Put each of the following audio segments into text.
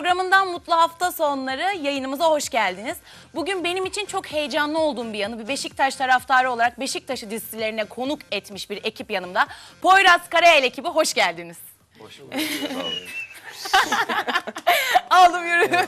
programından mutlu hafta sonları yayınımıza hoş geldiniz. Bugün benim için çok heyecanlı olduğum bir yanı bir Beşiktaş taraftarı olarak Beşiktaş'ı dizilerine konuk etmiş bir ekip yanımda. Poyraz Karayel ekibi hoş geldiniz. Hoş bulduk. Aldım yürüdüm.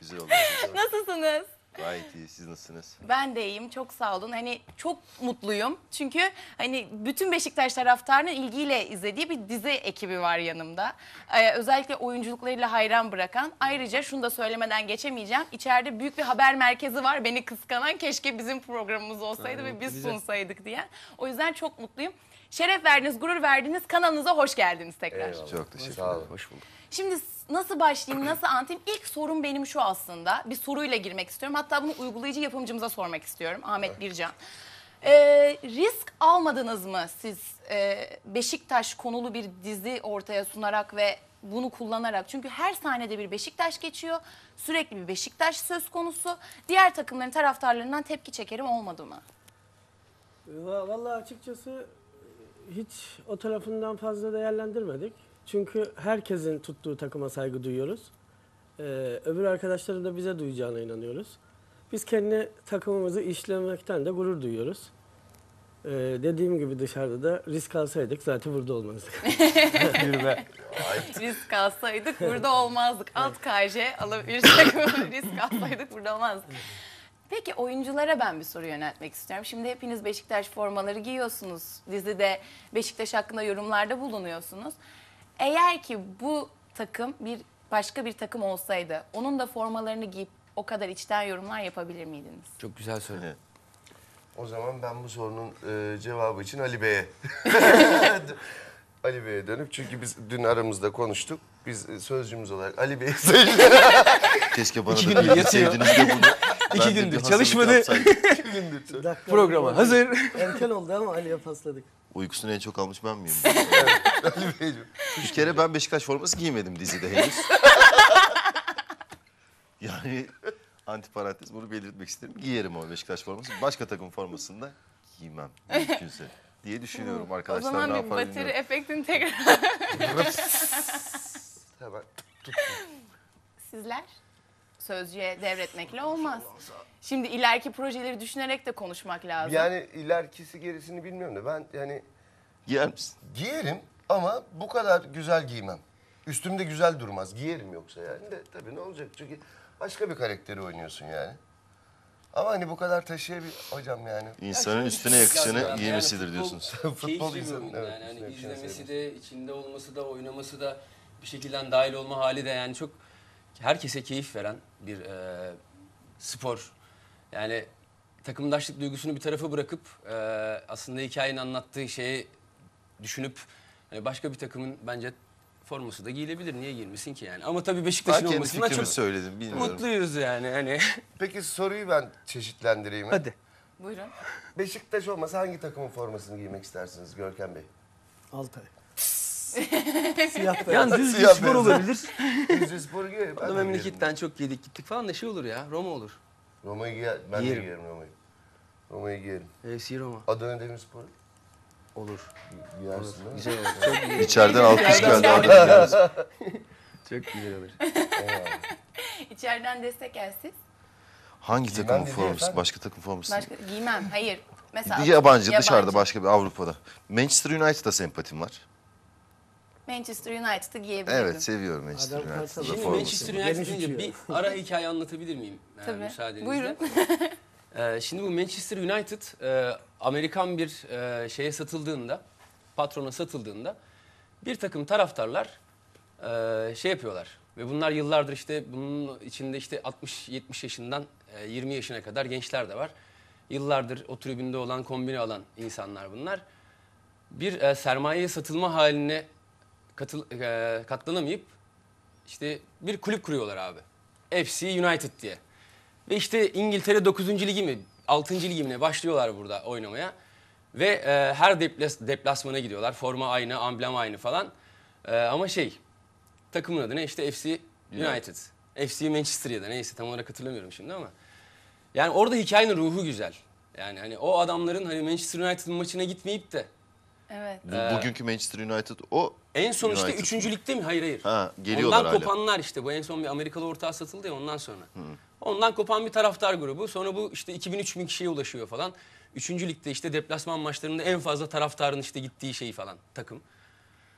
Güzel oldu. Nasılsınız? Gayet iyi. Siz nasılsınız? Ben de iyiyim. Çok sağ olun. Hani çok mutluyum. Çünkü hani bütün Beşiktaş taraftarının ilgiyle izlediği bir dizi ekibi var yanımda. Ee, özellikle oyunculuklarıyla hayran bırakan. Ayrıca şunu da söylemeden geçemeyeceğim. İçeride büyük bir haber merkezi var. Beni kıskanan keşke bizim programımız olsaydı ve biz sunsaydık diye. O yüzden çok mutluyum. Şeref verdiniz, gurur verdiniz. Kanalınıza hoş geldiniz tekrar. Çok teşekkür ederim. Hoş bulduk. Şimdi nasıl başlayayım, nasıl anlatayım? İlk sorum benim şu aslında. Bir soruyla girmek istiyorum. Hatta bunu uygulayıcı yapımcımıza sormak istiyorum. Ahmet Bircan. Ee, risk almadınız mı siz e, Beşiktaş konulu bir dizi ortaya sunarak ve bunu kullanarak? Çünkü her sahnede bir Beşiktaş geçiyor. Sürekli bir Beşiktaş söz konusu. Diğer takımların taraftarlarından tepki çekerim olmadı mı? Va- Vallahi açıkçası hiç o tarafından fazla değerlendirmedik. Çünkü herkesin tuttuğu takıma saygı duyuyoruz. Ee, öbür arkadaşların da bize duyacağına inanıyoruz. Biz kendi takımımızı işlemekten de gurur duyuyoruz. Ee, dediğim gibi dışarıda da risk alsaydık zaten burada olmazdık. risk alsaydık burada olmazdık. Alt KJ alabilecek risk alsaydık burada olmazdık. Peki oyunculara ben bir soru yöneltmek istiyorum. Şimdi hepiniz Beşiktaş formaları giyiyorsunuz. Dizide Beşiktaş hakkında yorumlarda bulunuyorsunuz. Eğer ki bu takım bir başka bir takım olsaydı onun da formalarını giyip o kadar içten yorumlar yapabilir miydiniz? Çok güzel söyledin. Evet. O zaman ben bu sorunun e, cevabı için Ali Bey'e. Ali Bey'e dönüp çünkü biz dün aramızda konuştuk. Biz e, sözcümüz olarak Ali Bey'i seçtik. Keşke bana İki da gündür bir yatıyor. sevdiğiniz de bunu. İki ben de bir gündür hazırlık çalışmadı. yapsaydım. Dakika- Programa hazır. Erken oldu ama Ali'ye pasladık. Uykusunu en çok almış ben miyim? Ali Bey'ciğim. Bir kere ben Beşiktaş forması giymedim dizide henüz. yani antiparantez bunu belirtmek isterim. Giyerim ama Beşiktaş forması. Başka takım formasında giymem mümkünse diye düşünüyorum o arkadaşlar. zaman ne bir bateri bilmiyorum. efektini tekrar Hemen tut. sizler sözcüye devretmekle olmaz. Şimdi ileriki projeleri düşünerek de konuşmak lazım. Yani ilerikisi gerisini bilmiyorum da ben yani Giyer misin? giyerim ama bu kadar güzel giymem. Üstümde güzel durmaz. Giyerim yoksa yani de tabii ne olacak? Çünkü başka bir karakteri oynuyorsun yani. Ama hani bu kadar taşıyabil hocam yani. İnsanın üstüne yakışanı Yani giymesidir futbol diyorsunuz. Futbol Keyifli bir insanı, oyun evet, yani. Hani yakışanı izlemesi de, içinde olması da, oynaması da bir şekilde dahil olma hali de yani çok herkese keyif veren bir e, spor. Yani takımdaşlık duygusunu bir tarafa bırakıp e, aslında hikayenin anlattığı şeyi düşünüp hani başka bir takımın bence forması da giyilebilir. Niye giyilmesin ki yani? Ama tabii Ben Beşiktaş'ın kendi olmasından fikrimi çok söyledim bilmiyorum. mutluyuz yani. Hani Peki soruyu ben çeşitlendireyim. Hadi. Buyurun. Beşiktaş olmasa hangi takımın formasını giymek istersiniz Görkem Bey? Altay. Siyah beyaz. yani düz bir Siyah spor beyaz. olabilir. Rize Spor giyerim. Ben de giyerim. memleketten çok yedik gittik falan da şey olur ya. Roma olur. Roma'yı giyer, ben Giyerim. de giyerim Roma'yı. Roma'yı giyerim. FC Roma. Adana Demirspor Olur. giyersin değil mi? Güzel olur. Çok güzel. İçeriden alkış geldi. Adana yalnız. Çok güzel olur. İçeriden destek gelsiz. Hangi Giymem takımın dedi forması? efendim. Başka takım forması? Başka giymem. Hayır. Mesela Yabancı, dışarıda başka bir Avrupa'da. Manchester United'a sempatim var. Manchester United'ı giyebilirdim. Evet seviyorum Manchester Adam United'da Şimdi forması. Manchester United deyince bir ara hikaye anlatabilir miyim? Yani Tabii. müsaadenizle. Buyurun. Ee, şimdi bu Manchester United e, Amerikan bir e, şeye satıldığında, patrona satıldığında bir takım taraftarlar e, şey yapıyorlar. Ve bunlar yıllardır işte bunun içinde işte 60-70 yaşından e, 20 yaşına kadar gençler de var. Yıllardır o tribünde olan, kombine alan insanlar bunlar. Bir e, sermayeye satılma haline katıl, e, katlanamayıp işte bir kulüp kuruyorlar abi. FC United diye. Ve işte İngiltere 9. ligi mi, 6. ligi mi ne başlıyorlar burada oynamaya. Ve e, her deplas, deplasmana gidiyorlar. Forma aynı, amblem aynı falan. E, ama şey, takımın adı ne? İşte FC United. FC Manchester ya da neyse tam olarak hatırlamıyorum şimdi ama. Yani orada hikayenin ruhu güzel. Yani hani o adamların hani Manchester United'ın maçına gitmeyip de Evet. Bu- Bugünkü Manchester United o En son işte United. üçüncü ligde mi? Hayır hayır. Ha, geliyorlar Ondan hala. kopanlar işte. Bu en son bir Amerikalı ortağı satıldı ya ondan sonra. Ondan kopan bir taraftar grubu. Sonra bu işte 2000 bin kişiye ulaşıyor falan. Üçüncü ligde işte deplasman maçlarında en fazla taraftarın işte gittiği şey falan takım.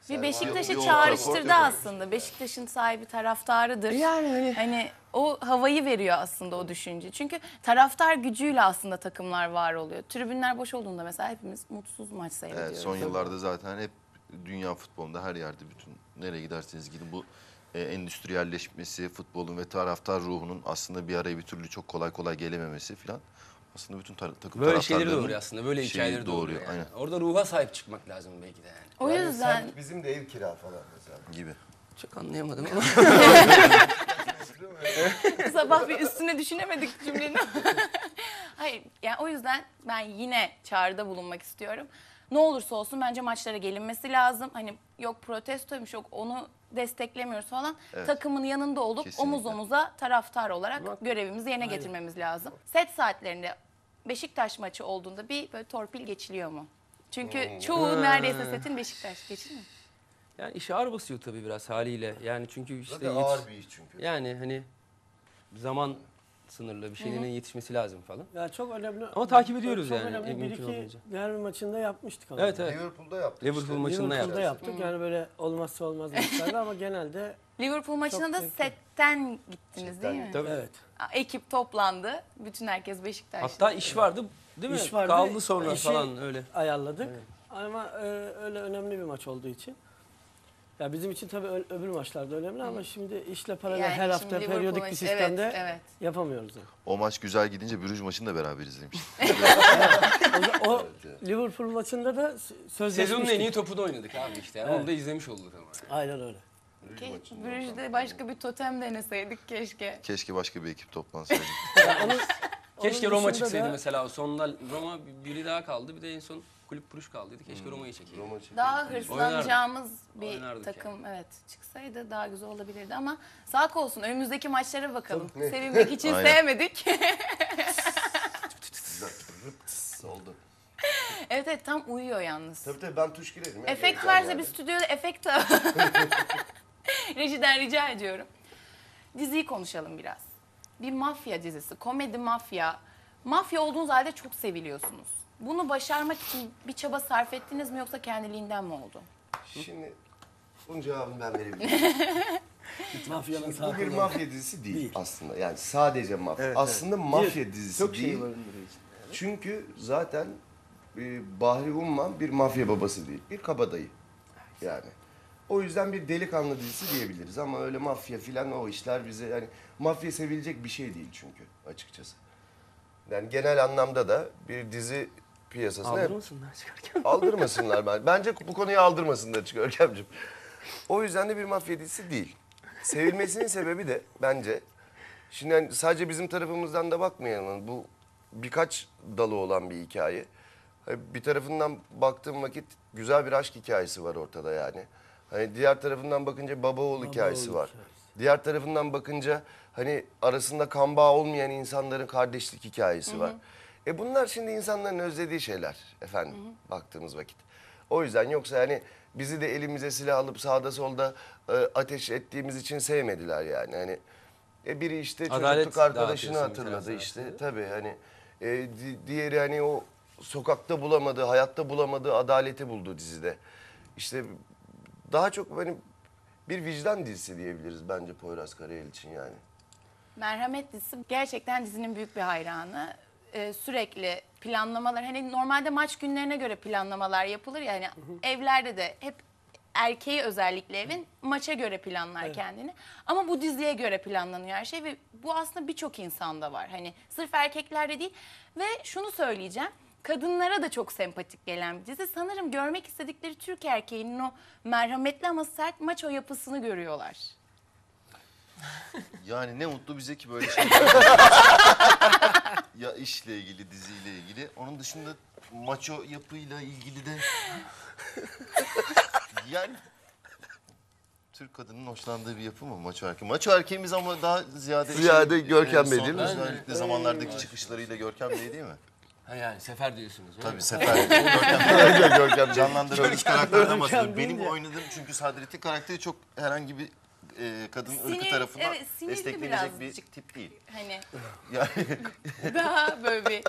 Bir Beşiktaş'ı çağrıştırdı aslında. Beşiktaş'ın sahibi taraftarıdır. Yani hani- Hani o havayı veriyor aslında o düşünce. Çünkü taraftar gücüyle aslında takımlar var oluyor. Tribünler boş olduğunda mesela hepimiz mutsuz maç seyrediyoruz. Evet, son yıllarda zaten hep dünya futbolunda her yerde bütün nereye giderseniz gidin bu e, endüstriyelleşmesi, futbolun ve taraftar ruhunun aslında bir araya bir türlü çok kolay kolay gelememesi falan aslında bütün tar- takım Böyle şeyleri doğuruyor aslında. Böyle hikayeleri doğuruyor. doğuruyor. Yani. Aynen Orada ruha sahip çıkmak lazım belki de yani. O Yani yüzden semt bizim de ev kira falan mesela. gibi. Çok anlayamadım ama. sabah bir üstüne düşünemedik cümlenin. Hayır yani o yüzden ben yine çağrıda bulunmak istiyorum. Ne olursa olsun bence maçlara gelinmesi lazım. Hani yok protestoymuş yok onu desteklemiyoruz falan. Evet. Takımın yanında olup Kesinlikle. omuz omuza taraftar olarak görevimizi yerine getirmemiz lazım. Set saatlerinde Beşiktaş maçı olduğunda bir böyle torpil geçiliyor mu? Çünkü çoğu neredeyse setin Beşiktaş geçilmiyor. yani iş ağır basıyor tabii biraz haliyle. Yani çünkü işte Zaten ağır bir iş çünkü. Yani hani zaman sınırlı bir şeylerin yetişmesi lazım falan. Ya çok önemli. Ama takip ediyoruz çok yani, önemli en bir iki derbi maçında yapmıştık ama. Evet evet. Liverpool'da yaptık Liverpool işte. maçında Liverpool'da yaptık. yaptık. Yani böyle olmazsa olmaz maçlarda ama genelde Liverpool maçına da setten gittiniz Setten değil mi? Tabii. evet. Ekip toplandı. Bütün herkes Beşiktaş'ta. Hatta iş vardı değil mi? İş vardı. Kaldı sonra İşi falan öyle. ayarladık. Ama e, öyle önemli bir maç olduğu için. Ya bizim için tabii ö- öbür maçlarda önemli ama şimdi işle paralel Yani her şimdi hafta Liverpool periyodik maçı- bir sistemde evet, evet. yapamıyoruz. Yani. O maç güzel gidince Brüj maçını da beraber izlemiştik. O, o Liverpool maçında da s- sözleşmiştik. Sezonun en iyi topunu oynadık abi işte. Yani Onu da izlemiş olduk ama. Aynen öyle. Brüj'de başka bir totem deneseydik keşke. Keşke başka bir ekip toplansaydı. Keşke onun Roma dışında çıksaydı da- mesela. O sonunda Roma biri daha kaldı. Bir de en son kulüp Bruş kaldıydı. Keşke Roma'yı çekeydi. Roma çekiyor. Daha hırslanacağımız bir Oynardık takım evet çıksaydı daha güzel olabilirdi ama sağ olsun önümüzdeki maçlara bakalım. Tabii. Sevinmek için Aynen. sevmedik. Oldu. evet evet tam uyuyor yalnız. Tabii tabii ben tuş girerim. ya, Efekt varsa yerde. bir stüdyoda efekt de Rejiden rica ediyorum. Diziyi konuşalım biraz. Bir mafya dizisi, komedi mafya. Mafya olduğunuz halde çok seviliyorsunuz. Bunu başarmak için bir çaba sarf ettiniz mi yoksa kendiliğinden mi oldu? Şimdi bunun cevabını ben verebilirim. Mafyanın Bu bir sahibi. mafya dizisi değil, Değil. aslında. Yani sadece mafya. aslında mafya dizisi Çok değil. şey barındırıyor içinde. Çünkü zaten e, Bahri Umman bir mafya babası değil. Bir kabadayı. Yani. O yüzden bir delikanlı dizisi diyebiliriz ama öyle mafya filan o işler bize yani mafya sevilecek bir şey değil çünkü açıkçası. Yani genel anlamda da bir dizi piyasasına hep Aldırmasınlar çıkarken. Aldırmasınlar ben. Bence bu konuyu aldırmasınlar çünkü Görkemciğim. O yüzden de bir mafya dizisi değil. Sevilmesinin sebebi de bence şimdi hani sadece bizim tarafımızdan da bakmayalım. Bu birkaç dalı olan bir hikaye. Hani Bir tarafından baktığım vakit güzel bir aşk hikayesi var ortada yani. Hani diğer tarafından bakınca baba oğul hikayesi var. Diğer tarafından bakınca hani arasında kan bağı olmayan insanların kardeşlik hikayesi var. E bunlar şimdi insanların özlediği şeyler efendim baktığımız vakit. O yüzden yoksa yani bizi de elimize silah alıp sağda solda e, ateş ettiğimiz için sevmediler yani. Hani e biri işte Adalet çocukluk arkadaşını hatırladı işte tabii hani e, di- diğeri hani o sokakta bulamadığı, hayatta bulamadığı adaleti buldu dizide. İşte daha çok hani bir vicdan dizisi diyebiliriz bence Poyraz Karayel için yani. Merhamet dizisi gerçekten dizinin büyük bir hayranı. Ee, sürekli planlamalar hani normalde maç günlerine göre planlamalar yapılır ya hani evlerde de hep erkeği özellikle evin maça göre planlar kendini. Ama bu diziye göre planlanıyor her şey ve bu aslında birçok insanda var. Hani sırf erkeklerde değil ve şunu söyleyeceğim. Kadınlara da çok sempatik gelen bir dizi. Sanırım görmek istedikleri Türk erkeğinin o merhametli ama sert maço yapısını görüyorlar. Yani ne mutlu bize ki böyle şeyler. ya işle ilgili, diziyle ilgili. Onun dışında maço yapıyla ilgili de... yani... Türk kadının hoşlandığı bir yapı mı maço erkeği? Maço erkeğimiz ama daha ziyade... Ziyade Görkem Bey son değil mi? Özellikle zamanlardaki çıkışlarıyla Görkem Bey değil mi? Ha yani sefer diyorsunuz. öyle Tabii? Sefer Görkem, Görkem canlandırdığımız karakterden bahsediyorum. Benim oynadığım çünkü Sadrettin karakteri çok herhangi bir e, kadın ırkı Sinir- tarafından evet, sinirli desteklenecek bir birazcık. tip değil. Hani Yani, daha böyle bir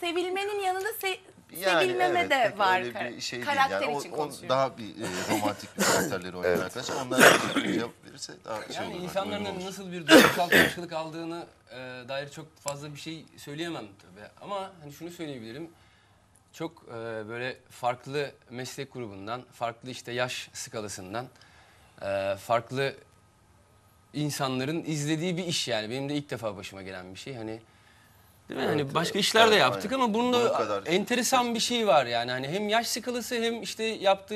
sevilmenin yanında se- yani sevilmeme evet, de pek var öyle kar- bir şey değil. karakter Yani o- için o konuşuyorum. daha bir e, romantik bir karakterleri oynayan arkadaşlar. Onlar da cevap verirse daha şey Yani olur. bence, insanların uygun olur. nasıl bir duygusal karşılık aldığını e, dair çok fazla bir şey söyleyemem tabii. Ama hani şunu söyleyebilirim. Çok e, böyle farklı meslek grubundan, farklı işte yaş skalasından, e, farklı insanların izlediği bir iş yani. Benim de ilk defa başıma gelen bir şey. Hani Değil mi? hani başka işler de Evet, yaptık aynen. ama bunda Bu kadar- enteresan bir şey var yani. Hani hem yaş skalası hem işte yaptığı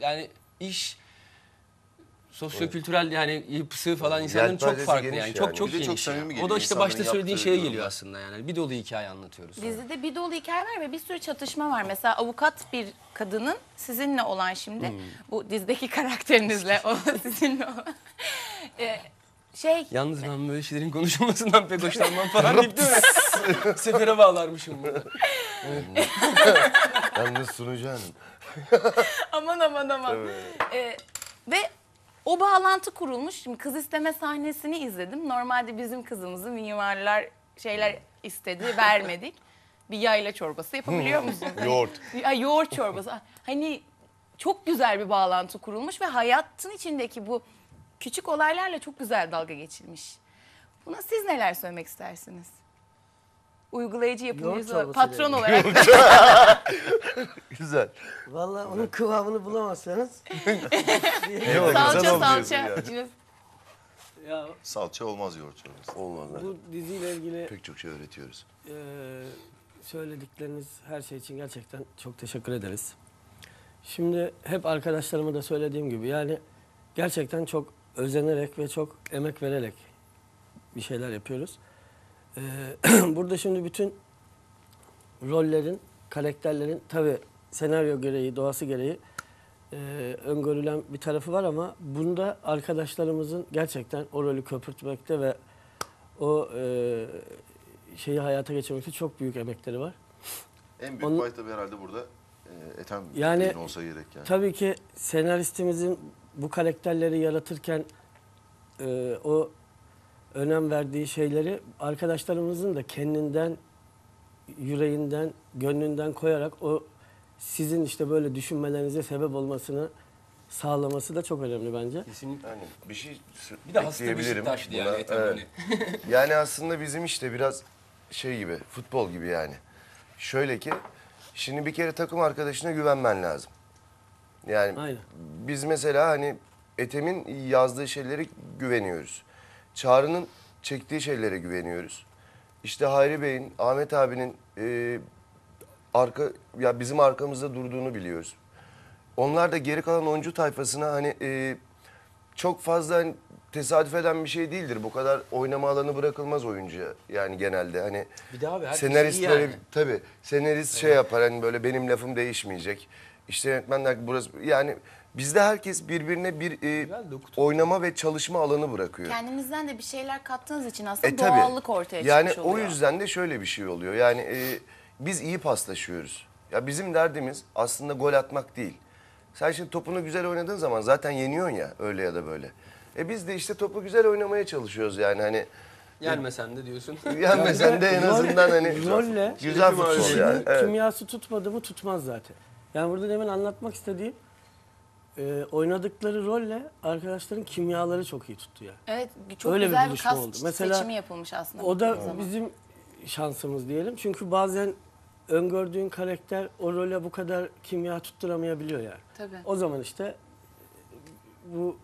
yani iş sosyokültürel yani yapısı falan insanların çok Yelpazesi farklı geniş yani. yani. Çok çok Bir de çok geniş. samimi geliyor O da işte insanların başta söylediğin yaptığı şeye geliyor yorumlar. aslında yani. Bir dolu hikaye anlatıyoruz. Dizide bir dolu hikaye var ve bir sürü çatışma var. Mesela avukat bir kadının sizinle olan şimdi Hmm. bu dizdeki karakterinizle o sizinle olan Ee, şey Yalnız ben böyle şeylerin konuşulmasından pek hoşlanmam falan deyip değil mi? Sefere bağlarmışım burada. Yalnız sunucu hanım. aman aman aman. Ee, ve o bağlantı kurulmuş. Şimdi kız isteme sahnesini izledim. Normalde bizim kızımızı mimarlar şeyler istedi, vermedik. Bir yayla çorbası yapabiliyor musunuz? Hani- Yoğurt. Ya, yoğurt çorbası. Hani çok güzel bir bağlantı kurulmuş ve hayatın içindeki bu küçük olaylarla çok güzel dalga geçilmiş. Buna siz neler söylemek istersiniz? Uygulayıcı yapımcısı, çorbası patron olarak. Güzel. Vallahi onun kıvamını bulamazsanız. Salça salça. yani. içine- ya Salça olmaz yoğurt çorbası. Olmaz. bu diziyle ilgili Pek çok şey öğretiyoruz. Ee, söyledikleriniz her şey için gerçekten çok teşekkür ederiz. Şimdi hep arkadaşlarıma da söylediğim gibi yani gerçekten çok özenerek ve çok emek vererek bir şeyler yapıyoruz. Ee, burada şimdi bütün rollerin, karakterlerin tabi senaryo gereği, doğası gereği e, öngörülen bir tarafı var ama bunda arkadaşlarımızın gerçekten o rolü köpürtmekte ve o e, şeyi hayata geçirmekte çok büyük emekleri var. En büyük Onun- pay tabii herhalde burada e, Ethem Yani- olsa gerek yani. Tabii ki senaristimizin bu karakterleri yaratırken e, o önem verdiği şeyleri arkadaşlarımızın da kendinden, yüreğinden, gönlünden koyarak o sizin işte böyle düşünmelerinize sebep olmasını sağlaması da çok önemli bence. Kesinlikle. Yani bir şey Bir de hasta ekleyebilirim Beşiktaşlı yani buna. Ethem Evet. Yani aslında bizim işte biraz şey gibi, futbol gibi yani. Şöyle ki, şimdi bir kere takım arkadaşına güvenmen lazım. Yani Aynen. biz mesela hani Ethem'in yazdığı şeylere güveniyoruz. Çağrı'nın çektiği şeylere güveniyoruz. İşte Hayri Bey'in, Ahmet abinin e, arka ya bizim arkamızda durduğunu biliyoruz. Onlar da geri kalan oyuncu tayfasına hani e, çok fazla hani tesadüf eden bir şey değildir. Bu kadar oynama alanı bırakılmaz oyuncuya yani genelde. Hani Bir de abi senarist böyle yani. tabii senarist şey yapar hani böyle benim lafım değişmeyecek. İşte yönetmenler burası yani bizde herkes birbirine bir e, Güzel oynama ve çalışma alanı bırakıyor. Kendinizden de bir şeyler kattığınız için aslında E tabii. doğallık ortaya Yani çıkmış oluyor. o yüzden de şöyle bir şey oluyor. Yani e, biz iyi paslaşıyoruz. Ya bizim derdimiz aslında gol atmak değil. Sen şimdi topunu güzel oynadığın zaman zaten yeniyorsun ya öyle ya da böyle. E biz de işte topu güzel oynamaya çalışıyoruz yani hani. Yenmesen de diyorsun. Yenmesen de en azından hani rolle güzel futbol yani. Evet. kimyası tutmadı mı tutmaz zaten. Yani burada demin anlatmak istediğim e, oynadıkları rolle arkadaşların kimyaları çok iyi tuttu yani. Evet çok Öyle bir güzel bir, buluşma kas oldu. Mesela seçimi yapılmış aslında. O da zaman. bizim şansımız diyelim. Çünkü bazen öngördüğün karakter o role bu kadar kimya tutturamayabiliyor yani. Tabii. O zaman işte bu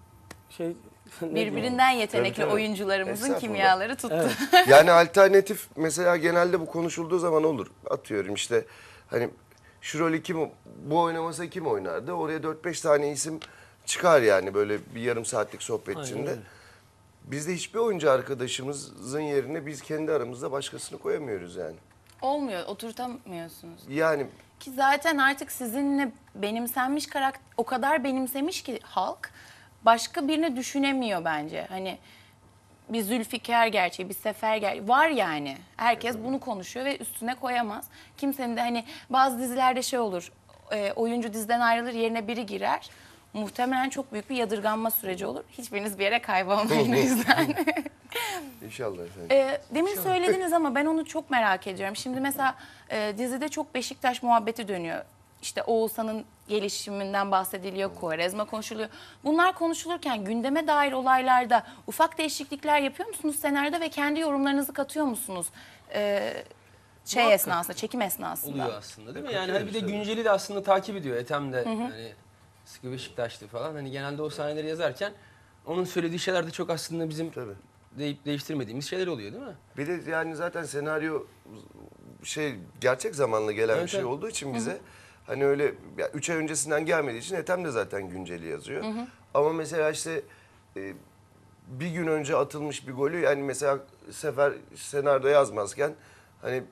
şey? Birbirinden yetenekli Tabii, tabii. oyuncularımızın kimyaları tuttu. Evet. Yani alternatif mesela genelde bu konuşulduğu zaman olur. Atıyorum işte hani şu rolü kim bu oynamasa kim oynardı? Oraya 4-5 tane isim çıkar yani böyle bir yarım saatlik sohbet Aynen içinde. öyle. Bizde hiçbir oyuncu arkadaşımızın yerine biz kendi aramızda başkasını koyamıyoruz yani. Olmuyor, oturtamıyorsunuz. Yani Ki zaten artık sizinle benimsenmiş karakter o kadar benimsemiş ki halk başka birini düşünemiyor bence. Hani bir Zülfikar gerçeği, bir Sefer gerçeği var yani. Herkes bunu konuşuyor ve üstüne koyamaz. Kimsenin de hani bazı dizilerde şey olur. e, oyuncu diziden ayrılır yerine biri girer. Muhtemelen çok büyük bir yadırganma süreci olur. Hiçbiriniz bir yere kaybolmayın o yüzden. İnşallah. E, demin söylediniz ama ben onu çok merak ediyorum. Şimdi mesela e, dizide çok Beşiktaş muhabbeti dönüyor. İşte Oğuzhan'ın gelişiminden bahsediliyor, Kuarezma konuşuluyor. Bunlar konuşulurken gündeme dair olaylarda ufak değişiklikler yapıyor musunuz senaryoda ve kendi yorumlarınızı katıyor musunuz? E, şey esnasında, çekim esnasında. oluyor aslında değil mi? Yani hani bir de günceli de aslında takip ediyor. Ethem de hani sıkı Beşiktaşlı falan. Hani genelde o sahneleri yazarken onun söylediği şeyler de çok aslında bizim Tabii. deyip değiştirmediğimiz şeyler oluyor değil mi? Bir de yani zaten senaryo şey gerçek zamanla gelen bir Evet, şey evet. olduğu için bize hani öyle ya, üç ay öncesinden gelmediği için Ethem de zaten günceli yazıyor. Ama mesela işte e, bir gün önce atılmış bir golü yani mesela Sefer senaryoda yazmazken hani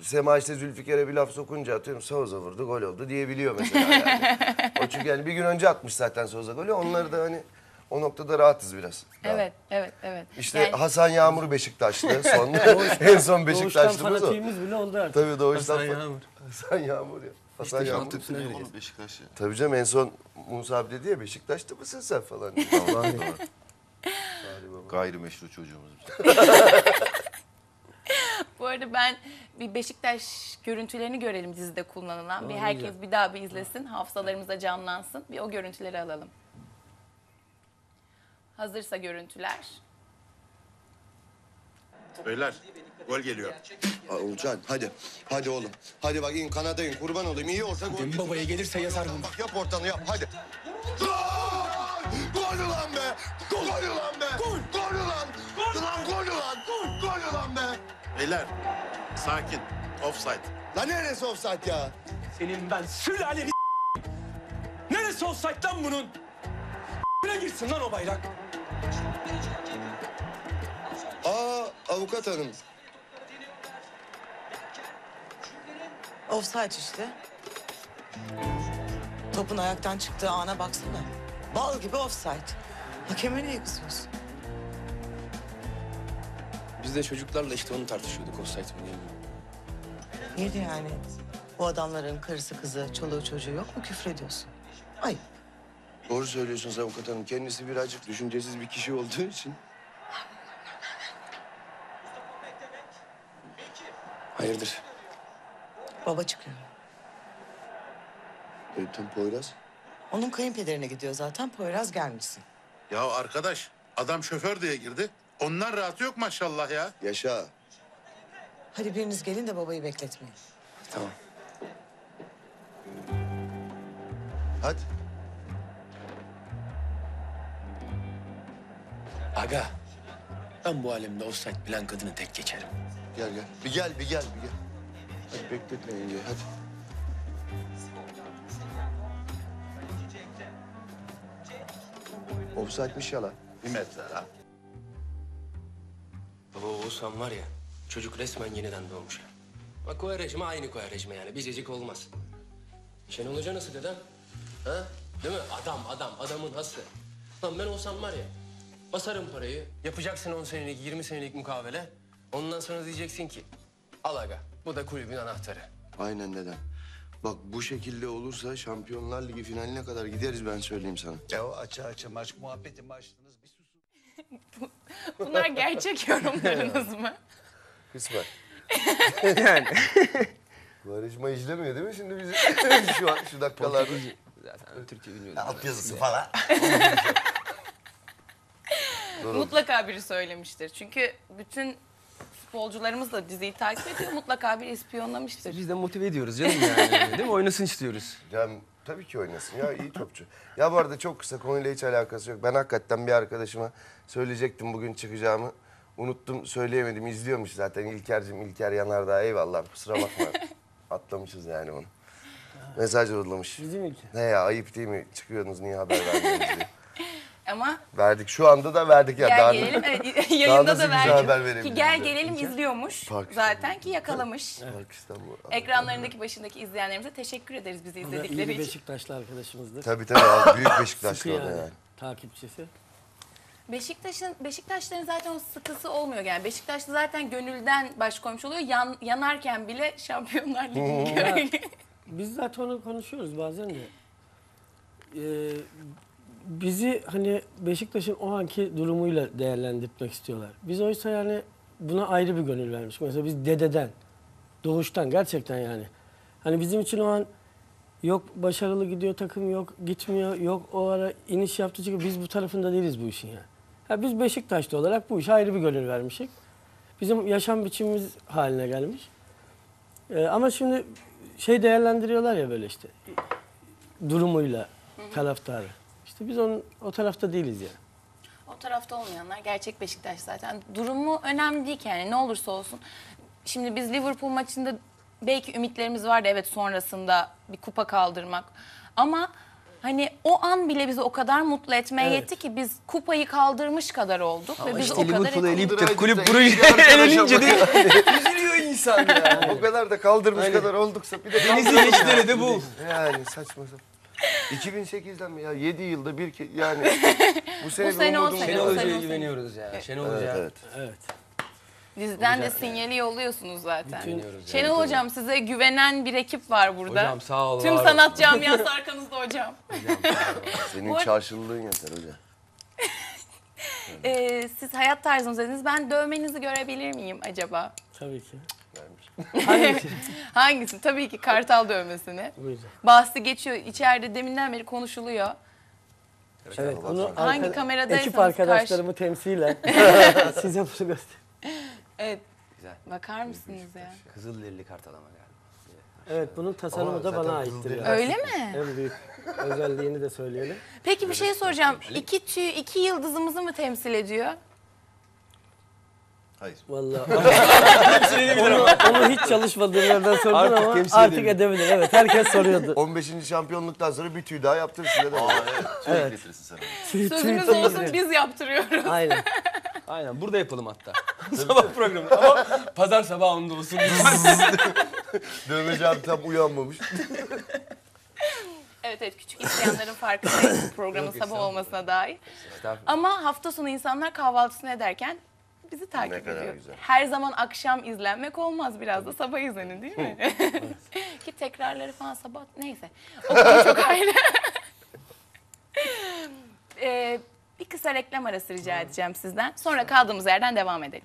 Sema işte Zülfikar'a bir laf sokunca atıyorum Souza vurdu gol oldu diyebiliyor mesela yani. o çünkü yani bir gün önce atmış zaten Souza golü onları da hani o noktada rahatız biraz. Evet, evet, evet. İşte Yani- Hasan Yağmur Beşiktaşlı son en son Doğuştan Beşiktaşlımız o. fanatiğimiz bile oldu artık. Tabii doğuştan Hasan Yağmur. Hasan Yağmur ya. Yağmur. Mantıklı nereye? Oğlum Beşiktaş ya. Tabii canım en son Musa abi dedi ya Beşiktaş'ta mısın sen falan. Vallahi doğru. Gayrimeşru çocuğumuz. Bu arada ben bir Beşiktaş görüntülerini görelim dizide kullanılan. bir herkes bir daha bir izlesin. Hafızalarımızda canlansın. Bir o görüntüleri alalım. Hazırsa görüntüler. Beyler gol geliyor. Olcan hadi. Hadi oğlum. Hadi bak in kanada in kurban olayım. İyi orta gol. Dem babaya gelirse yazar bunu. Bak yap ortanı yap hadi. Gol! Gol ulan be! Gol ulan be! Gol! Gol ulan! Ulan gol ulan! Gol! Gol ulan be! Beyler sakin. Offside. Lan neresi offside ya? Senin ben sülaleni Neresi offside lan bunun? Ne girsin lan o bayrak? Avukat hanım. Offside işte. Topun ayaktan çıktığı ana baksana. Bal gibi offside. Hakeme niye kızıyorsun? Biz de çocuklarla işte onu tartışıyorduk offside mi değil mi? Niye de yani? Bu adamların karısı kızı, çoluğu çocuğu yok mu küfrediyorsun? Ay Doğru söylüyorsunuz avukat hanım. Kendisi birazcık düşüncesiz bir kişi olduğu için. Hayırdır? baba çıkıyor. E, tam Poyraz. Onun kayınpederine gidiyor zaten. Poyraz gelmişsin. Ya arkadaş adam şoför diye girdi. Ondan rahatı yok maşallah ya. Yaşa. Hadi biriniz gelin de babayı bekletmeyin. Tamam. Hadi. Aga. Ben bu alemde offside bilen kadını tek geçerim. Gel gel. Bir gel bir gel bir gel. Hadi bekletme yenge hadi. Offside'miş ya lan. Bir metre ha. Baba Oğuzhan var ya, çocuk resmen yeniden doğmuş. Bak Kovarejma aynı Kovarejma yani, bizecik olmaz. Şenol Hoca nasıl dedem? Ha? Değil mi? Adam, adam, adamın hası. Lan ben olsam var ya, basarım parayı, yapacaksın 10 senelik, 20 senelik mukavele. Ondan sonra diyeceksin ki, al aga, bu da kulübün anahtarı. Aynen neden? Bak bu şekilde olursa Şampiyonlar Ligi finaline kadar gideriz ben söyleyeyim sana. Ya o açı açı maç muhabbeti mi açtınız? Bir susun. Bunlar gerçek yorumlarınız mı? Kısmen. Yani. Barışma izlemiyor değil mi şimdi bizi? şu an şu dakikalarda. Zaten Türkçe bilmiyorum. Altyazısı falan. Mutlaka biri söylemiştir. Çünkü bütün futbolcularımız da diziyi takip ediyor. Mutlaka biri ispiyonlamıştır. Biz de motive ediyoruz canım yani, değil mi? Oynasın istiyoruz. Cem tabii ki oynasın ya iyi topçu. Ya bu arada çok kısa konuyla hiç alakası yok. Ben hakikaten bir arkadaşıma söyleyecektim bugün çıkacağımı. Unuttum söyleyemedim izliyormuş zaten İlker'cim İlker Yanardağ eyvallah kusura bakma. Atlamışız yani onu. Mesaj yollamış. Bizim ülke. Ne ya ayıp değil mi? Çıkıyordunuz niye haber vermiyorsunuz diye. Ama Verdik şu anda da verdik ya. gel daha- gelelim evet, yayında da verebiliriz Ki gel de. gelelim izliyormuş. Pakistan. Zaten ki yakalamış. Pakistan bu. Ekranlarındaki başındaki izleyenlerimize teşekkür ederiz bizi izledikleri için. Beşiktaşlı arkadaşlarımızdır. Tabii tabii abi, büyük Beşiktaşlı o da yani. yani. Takipçisi. Beşiktaş'ın Beşiktaşların zaten o sıkısı olmuyor yani. Beşiktaş'ta zaten gönülden baş koymuş oluyor. Yan, yanarken bile Şampiyonlar Ligi görüyor. Biz zaten onu konuşuyoruz bazen de. Ee, bizi hani Beşiktaş'ın o anki durumuyla değerlendirmek istiyorlar. Biz oysa yani buna ayrı bir gönül vermiş. Mesela biz dededen, doğuştan gerçekten yani. Hani bizim için o an yok başarılı gidiyor takım yok gitmiyor yok o ara iniş yaptı çünkü biz bu tarafında değiliz bu işin yani. Ha biz Beşiktaşlı olarak bu işe ayrı bir gönül vermişik. Bizim yaşam biçimimiz haline gelmiş. Ee, ama şimdi şey değerlendiriyorlar ya böyle işte durumuyla taraftarı. İşte biz onun o tarafta değiliz yani. O tarafta olmayanlar gerçek Beşiktaş zaten. Durumu önemli değil ki yani ne olursa olsun. Şimdi biz Liverpool maçında belki ümitlerimiz vardı evet sonrasında bir kupa kaldırmak. Ama hani o an bile bizi o kadar mutlu etmeye Evet. yetti ki biz kupayı kaldırmış kadar olduk. ve biz işte o kadar Liverpool'u eleyip de kulüp arkadaş elenince de üzülüyor insan ya. O kadar da kaldırmış kadar olduksa bir de Denizi geçleri de bul. Yani saçma sapan. 2008'den mi ya? 7 yılda bir ke yani bu sene, Bu bir sene umudum o Şenol Hoca'ya güveniyoruz ya. Şenol Evet, Hoca. evet. Evet. Diziden de sinyali yolluyorsunuz zaten. Güveniyoruz Şenol Hocam size güvenen bir ekip var burada. Hocam sağ ol. Tüm sanat camiası arkanızda hocam. Senin Bu arada- çarşılılığın yeter hoca. Ee, siz hayat tarzınız dediniz. Ben dövmenizi görebilir miyim acaba? Tabii ki. Hangisi? Tabii ki kartal dövmesini. Buyurun. Bahsi geçiyor. İçeride deminden beri konuşuluyor. Evet, onu Hangi arka- kameradaysanız ekip arkadaşlarımı temsilen size bunu göster. Evet. Güzel. Bakar mısınız ya? Kızılderili kartalama galiba. Evet, bunun tasarımı Ama da zaten bana aittir. Kızılderili- yani. Öyle mi? En büyük özelliğini de söyleyelim. Peki bir şey soracağım. İki tüy, iki yıldızımızı mı temsil ediyor? Hayır. Vallahi onu, onu hiç çalışmadığım yerden sordun Artık ama temsil artık edebilir. edebilir. Evet, herkes soruyordu. 15. şampiyonluktan sonra bir tüy daha yaptırırsın. Ne demek? Sürekli Evet. getirirsin sen. Tüy- tüy Sözümüz temizliği. olsun biz yaptırıyoruz. Aynen. Aynen burada yapalım hatta. sabah programı ama pazar sabahı onda olsun. Dövmeci abi tam uyanmamış. Evet evet küçük isyanların farkındayız programın sabah olmasına dair. Ama hafta sonu insanlar kahvaltısını ederken bizi takip Ne kadar ediyor. güzel. Her zaman akşam izlenmek olmaz biraz da sabah izlenin değil mi? Ki tekrarları falan sabah neyse. O konu çok ayrı. Ee, bir kısa reklam arası rica edeceğim sizden. Sonra kaldığımız yerden devam edelim.